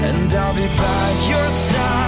And I'll be by your side